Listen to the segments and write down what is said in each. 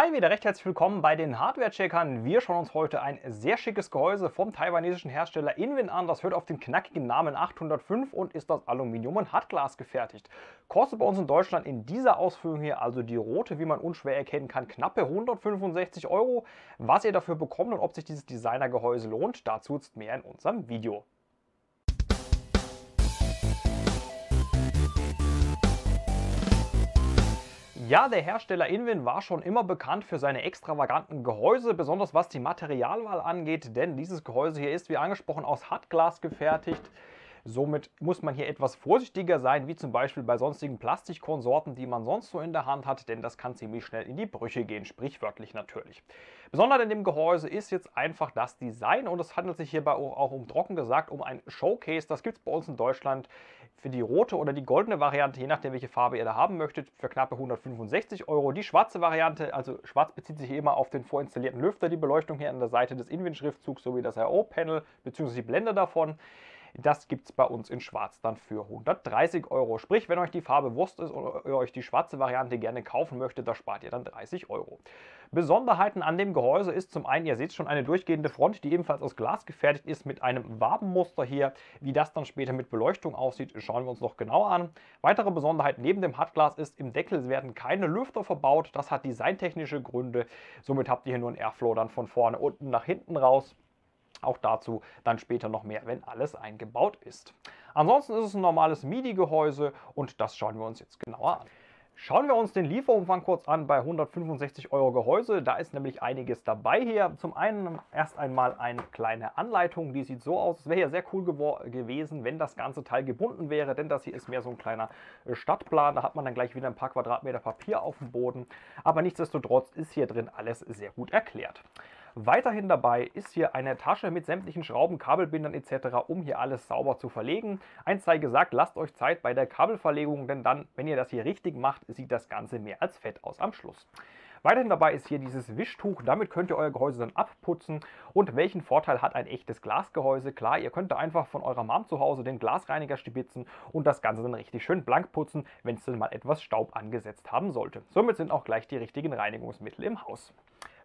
Hi, wieder recht herzlich willkommen bei den Hardware-Checkern. Wir schauen uns heute ein sehr schickes Gehäuse vom taiwanesischen Hersteller Inwin an. Das hört auf den knackigen Namen 805 und ist aus Aluminium und Hartglas gefertigt. Kostet bei uns in Deutschland in dieser Ausführung hier, also die rote, wie man unschwer erkennen kann, knappe 165 Euro. Was ihr dafür bekommt und ob sich dieses Designergehäuse lohnt, dazu ist mehr in unserem Video. Ja, der Hersteller Inwin war schon immer bekannt für seine extravaganten Gehäuse, besonders was die Materialwahl angeht, denn dieses Gehäuse hier ist wie angesprochen aus Hartglas gefertigt. Somit muss man hier etwas vorsichtiger sein, wie zum Beispiel bei sonstigen Plastikkonsorten, die man sonst so in der Hand hat, denn das kann ziemlich schnell in die Brüche gehen, sprichwörtlich natürlich. Besonders in dem Gehäuse ist jetzt einfach das Design und es handelt sich hierbei auch um, trocken gesagt, um ein Showcase. Das gibt es bei uns in Deutschland für die rote oder die goldene Variante, je nachdem welche Farbe ihr da haben möchtet, für knappe 165 Euro. Die schwarze Variante, also schwarz bezieht sich immer auf den vorinstallierten Lüfter, die Beleuchtung hier an der Seite des Inwin-Schriftzugs sowie das RO-Panel bzw. die Blende davon. Das gibt es bei uns in Schwarz dann für 130 Euro. Sprich, wenn euch die Farbe Wurst ist oder ihr euch die schwarze Variante gerne kaufen möchtet, da spart ihr dann 30 Euro. Besonderheiten an dem Gehäuse ist zum einen, ihr seht schon eine durchgehende Front, die ebenfalls aus Glas gefertigt ist mit einem Wabenmuster hier. Wie das dann später mit Beleuchtung aussieht, schauen wir uns noch genauer an. Weitere Besonderheit neben dem Hartglas ist, im Deckel werden keine Lüfter verbaut. Das hat designtechnische Gründe. Somit habt ihr hier nur einen Airflow dann von vorne unten nach hinten raus. Auch dazu dann später noch mehr, wenn alles eingebaut ist. Ansonsten ist es ein normales MIDI-Gehäuse und das schauen wir uns jetzt genauer an. Schauen wir uns den Lieferumfang kurz an bei 165 Euro Gehäuse. Da ist nämlich einiges dabei hier. Zum einen erst einmal eine kleine Anleitung, die sieht so aus. Es wäre ja sehr cool gewesen, wenn das ganze Teil gebunden wäre, denn das hier ist mehr so ein kleiner äh, Stadtplan. Da hat man dann gleich wieder ein paar Quadratmeter Papier auf dem Boden. Aber nichtsdestotrotz ist hier drin alles sehr gut erklärt. Weiterhin dabei ist hier eine Tasche mit sämtlichen Schrauben, Kabelbindern etc., um hier alles sauber zu verlegen. Eins sei gesagt, lasst euch Zeit bei der Kabelverlegung, denn dann, wenn ihr das hier richtig macht, sieht das Ganze mehr als fett aus am Schluss. Weiterhin dabei ist hier dieses Wischtuch. Damit könnt ihr euer Gehäuse dann abputzen. Und welchen Vorteil hat ein echtes Glasgehäuse? Klar, ihr könnt da einfach von eurer Mom zu Hause den Glasreiniger stibitzen und das Ganze dann richtig schön blank putzen, wenn es dann mal etwas Staub angesetzt haben sollte. Somit sind auch gleich die richtigen Reinigungsmittel im Haus.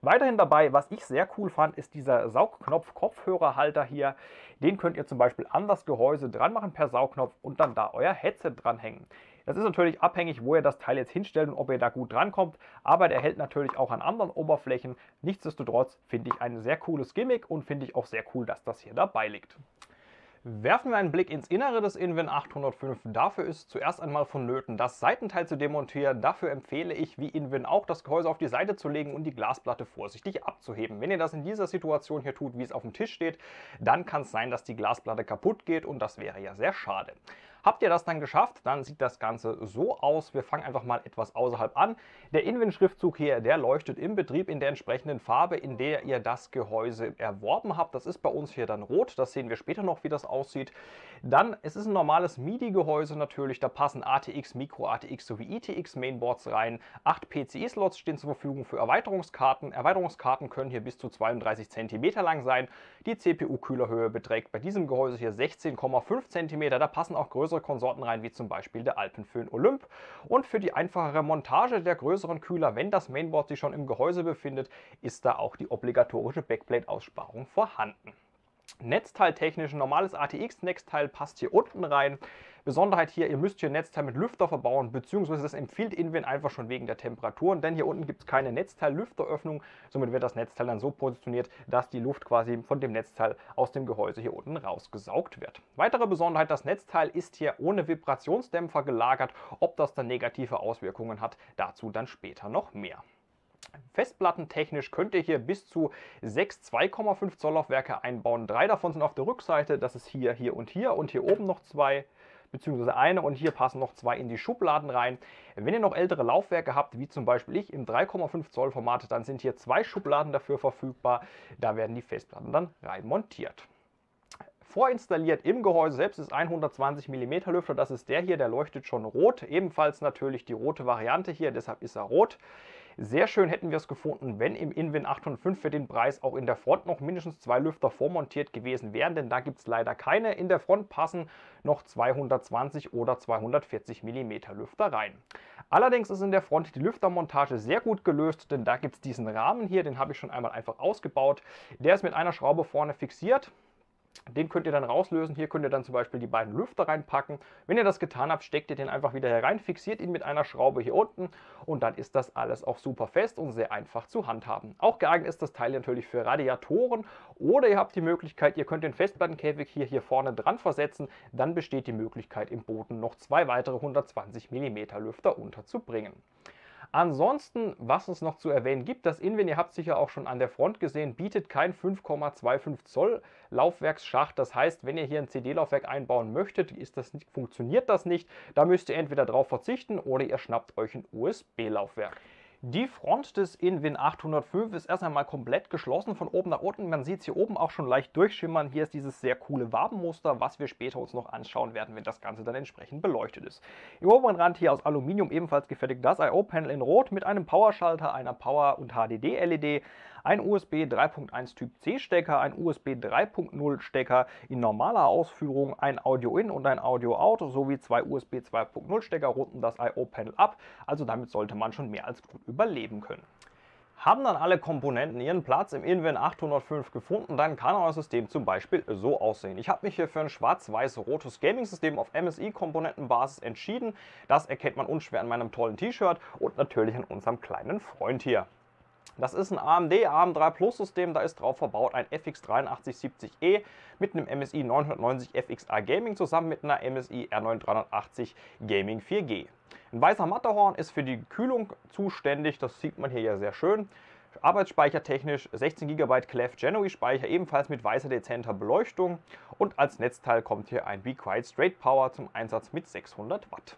Weiterhin dabei, was ich sehr cool fand, ist dieser Saugknopf-Kopfhörerhalter hier. Den könnt ihr zum Beispiel an das Gehäuse dran machen per Saugknopf und dann da euer Headset dranhängen. Das ist natürlich abhängig, wo ihr das Teil jetzt hinstellt und ob ihr da gut drankommt, aber der hält natürlich auch an anderen Oberflächen. Nichtsdestotrotz finde ich ein sehr cooles Gimmick und finde ich auch sehr cool, dass das hier dabei liegt. Werfen wir einen Blick ins Innere des Inwin 805. Dafür ist zuerst einmal vonnöten, das Seitenteil zu demontieren. Dafür empfehle ich, wie Inwin auch, das Gehäuse auf die Seite zu legen und die Glasplatte vorsichtig abzuheben. Wenn ihr das in dieser Situation hier tut, wie es auf dem Tisch steht, dann kann es sein, dass die Glasplatte kaputt geht und das wäre ja sehr schade. Habt ihr das dann geschafft, dann sieht das Ganze so aus. Wir fangen einfach mal etwas außerhalb an. Der Inwin-Schriftzug hier, der leuchtet im Betrieb in der entsprechenden Farbe, in der ihr das Gehäuse erworben habt. Das ist bei uns hier dann rot. Das sehen wir später noch, wie das aussieht. Dann, es ist ein normales MIDI-Gehäuse natürlich. Da passen ATX, Micro ATX sowie ITX Mainboards rein. Acht PCI-Slots stehen zur Verfügung für Erweiterungskarten. Erweiterungskarten können hier bis zu 32 cm lang sein. Die CPU-Kühlerhöhe beträgt bei diesem Gehäuse hier 16,5 cm. Da passen auch größere Konsorten rein, wie zum Beispiel der Alpenföhn Olymp. Und für die einfachere Montage der größeren Kühler, wenn das Mainboard sich schon im Gehäuse befindet, ist da auch die obligatorische Backplate-Aussparung vorhanden. Netzteiltechnisch ein normales ATX-Netzteil passt hier unten rein. Besonderheit hier, ihr müsst hier ein Netzteil mit Lüfter verbauen, beziehungsweise das empfiehlt Inwin einfach schon wegen der Temperaturen, denn hier unten gibt es keine Netzteil-Lüfteröffnung. Somit wird das Netzteil dann so positioniert, dass die Luft quasi von dem Netzteil aus dem Gehäuse hier unten rausgesaugt wird. Weitere Besonderheit, das Netzteil ist hier ohne Vibrationsdämpfer gelagert. Ob das dann negative Auswirkungen hat, dazu dann später noch mehr. Festplattentechnisch könnt ihr hier bis zu sechs 2,5 Zoll Laufwerke einbauen. Drei davon sind auf der Rückseite, das ist hier, hier und hier und hier oben noch zwei beziehungsweise eine und hier passen noch zwei in die Schubladen rein. Wenn ihr noch ältere Laufwerke habt, wie zum Beispiel ich im 3,5 Zoll Format, dann sind hier zwei Schubladen dafür verfügbar. Da werden die Festplatten dann rein montiert. Vorinstalliert im Gehäuse selbst ist ein 120 mm Lüfter, das ist der hier, der leuchtet schon rot. Ebenfalls natürlich die rote Variante hier, deshalb ist er rot. Sehr schön hätten wir es gefunden, wenn im Inwin 805 für den Preis auch in der Front noch mindestens zwei Lüfter vormontiert gewesen wären, denn da gibt es leider keine. In der Front passen noch 220 oder 240 mm Lüfter rein. Allerdings ist in der Front die Lüftermontage sehr gut gelöst, denn da gibt es diesen Rahmen hier, den habe ich schon einmal einfach ausgebaut. Der ist mit einer Schraube vorne fixiert. Den könnt ihr dann rauslösen. Hier könnt ihr dann zum Beispiel die beiden Lüfter reinpacken. Wenn ihr das getan habt, steckt ihr den einfach wieder herein, fixiert ihn mit einer Schraube hier unten und dann ist das alles auch super fest und sehr einfach zu handhaben. Auch geeignet ist das Teil natürlich für Radiatoren oder ihr habt die Möglichkeit, ihr könnt den Festplattenkäfig hier, hier vorne dran versetzen. Dann besteht die Möglichkeit im Boden noch zwei weitere 120 mm Lüfter unterzubringen. Ansonsten, was es noch zu erwähnen gibt, das Inwin, ihr habt es sicher auch schon an der Front gesehen, bietet kein 5,25 Zoll Laufwerksschacht. Das heißt, wenn ihr hier ein CD-Laufwerk einbauen möchtet, das funktioniert das nicht. Da müsst ihr entweder darauf verzichten oder ihr schnappt euch ein USB-Laufwerk. Die Front des Inwin 805 ist erst einmal komplett geschlossen von oben nach unten. Man sieht es hier oben auch schon leicht durchschimmern. Hier ist dieses sehr coole Wabenmuster, was wir später uns noch anschauen werden, wenn das Ganze dann entsprechend beleuchtet ist. Im oberen Rand hier aus Aluminium ebenfalls gefertigt das I.O.-Panel in Rot mit einem Powerschalter, einer Power- und HDD-LED, ein USB 3.1 Typ C Stecker, ein USB 3.0 Stecker in normaler Ausführung, ein Audio-In und ein Audio-Out sowie zwei USB 2.0 Stecker runden das I.O.-Panel ab. Also damit sollte man schon mehr als gut überleben können. Haben dann alle Komponenten ihren Platz im Inwin 805 gefunden, dann kann euer System zum Beispiel so aussehen. Ich habe mich hier für ein schwarz-weiß-rotes Gaming-System auf MSI-Komponentenbasis entschieden. Das erkennt man unschwer an meinem tollen T-Shirt und natürlich an unserem kleinen Freund hier. Das ist ein AMD AM3 Plus System, da ist drauf verbaut ein FX8370E mit einem MSI 990 FXA Gaming zusammen mit einer MSI R9380 Gaming 4G. Ein weißer Matterhorn ist für die Kühlung zuständig, das sieht man hier ja sehr schön. Arbeitsspeicher technisch 16 GB Clef Genoa Speicher, ebenfalls mit weißer dezenter Beleuchtung. Und als Netzteil kommt hier ein Be Quiet Straight Power zum Einsatz mit 600 Watt.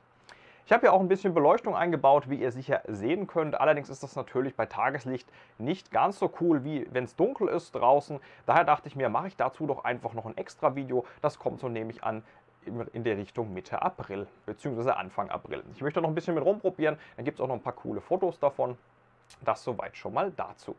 Ich habe hier auch ein bisschen Beleuchtung eingebaut, wie ihr sicher sehen könnt. Allerdings ist das natürlich bei Tageslicht nicht ganz so cool, wie wenn es dunkel ist draußen. Daher dachte ich mir, mache ich dazu doch einfach noch ein extra Video. Das kommt so nämlich an in der Richtung Mitte April, beziehungsweise Anfang April. Ich möchte noch ein bisschen mit rumprobieren, dann gibt es auch noch ein paar coole Fotos davon. Das soweit schon mal dazu.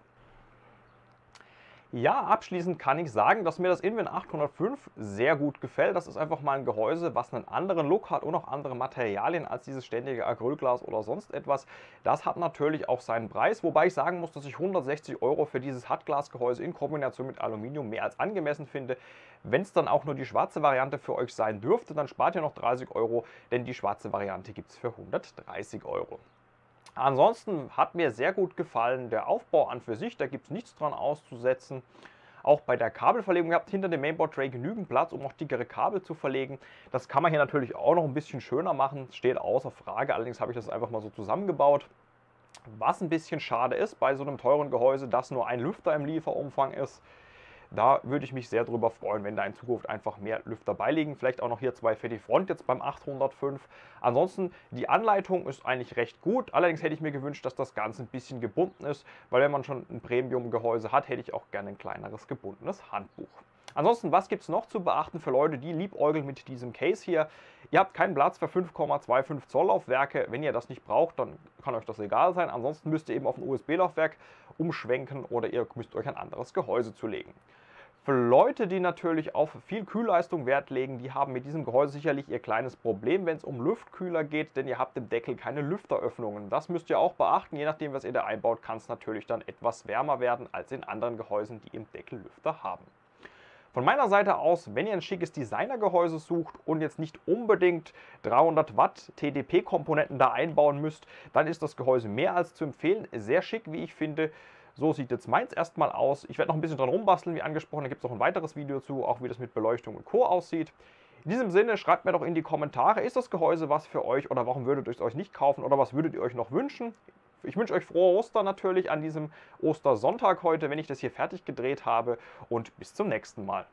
Ja, abschließend kann ich sagen, dass mir das Inwin 805 sehr gut gefällt. Das ist einfach mal ein Gehäuse, was einen anderen Look hat und auch andere Materialien als dieses ständige Acrylglas oder sonst etwas. Das hat natürlich auch seinen Preis, wobei ich sagen muss, dass ich 160 Euro für dieses Hartglasgehäuse in Kombination mit Aluminium mehr als angemessen finde. Wenn es dann auch nur die schwarze Variante für euch sein dürfte, dann spart ihr noch 30 Euro, denn die schwarze Variante gibt es für 130 Euro. Ansonsten hat mir sehr gut gefallen der Aufbau an für sich, da gibt es nichts dran auszusetzen. Auch bei der Kabelverlegung, ihr habt hinter dem Mainboard-Tray genügend Platz, um noch dickere Kabel zu verlegen. Das kann man hier natürlich auch noch ein bisschen schöner machen, steht außer Frage. Allerdings habe ich das einfach mal so zusammengebaut. Was ein bisschen schade ist bei so einem teuren Gehäuse, dass nur ein Lüfter im Lieferumfang ist. Da würde ich mich sehr darüber freuen, wenn da in Zukunft einfach mehr Lüfter beiliegen. Vielleicht auch noch hier zwei die Front jetzt beim 805. Ansonsten, die Anleitung ist eigentlich recht gut. Allerdings hätte ich mir gewünscht, dass das Ganze ein bisschen gebunden ist, weil wenn man schon ein Premium-Gehäuse hat, hätte ich auch gerne ein kleineres gebundenes Handbuch. Ansonsten, was gibt es noch zu beachten für Leute, die liebäugeln mit diesem Case hier? Ihr habt keinen Platz für 5,25 Zoll Laufwerke. Wenn ihr das nicht braucht, dann kann euch das egal sein. Ansonsten müsst ihr eben auf ein USB-Laufwerk umschwenken oder ihr müsst euch ein anderes Gehäuse zulegen. Für Leute, die natürlich auf viel Kühlleistung Wert legen, die haben mit diesem Gehäuse sicherlich ihr kleines Problem, wenn es um Luftkühler geht, denn ihr habt im Deckel keine Lüfteröffnungen. Das müsst ihr auch beachten, je nachdem was ihr da einbaut, kann es natürlich dann etwas wärmer werden als in anderen Gehäusen, die im Deckel Lüfter haben. Von meiner Seite aus, wenn ihr ein schickes Designergehäuse sucht und jetzt nicht unbedingt 300 Watt TDP-Komponenten da einbauen müsst, dann ist das Gehäuse mehr als zu empfehlen. Sehr schick, wie ich finde. So sieht jetzt meins erstmal aus. Ich werde noch ein bisschen dran rumbasteln, wie angesprochen. Da gibt es noch ein weiteres Video zu, auch wie das mit Beleuchtung und Co. aussieht. In diesem Sinne, schreibt mir doch in die Kommentare, ist das Gehäuse was für euch oder warum würdet ihr es euch nicht kaufen oder was würdet ihr euch noch wünschen? Ich wünsche euch frohe Ostern natürlich an diesem Ostersonntag heute, wenn ich das hier fertig gedreht habe und bis zum nächsten Mal.